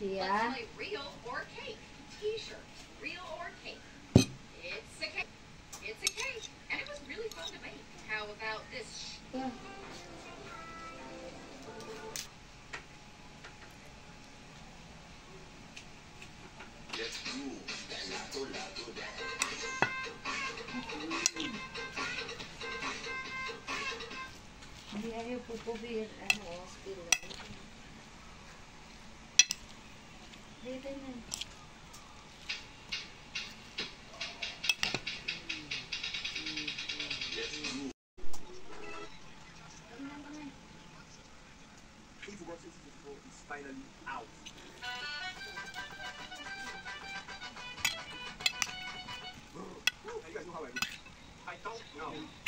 Yeah. Let's play real or cake. T-shirt. Real or cake. It's a cake. It's a cake. And it was really fun to make. How about this? sh- Yeah. Let's go. Lato, ಇದನ್ನ finally out. Now you guys know how I. I don't know.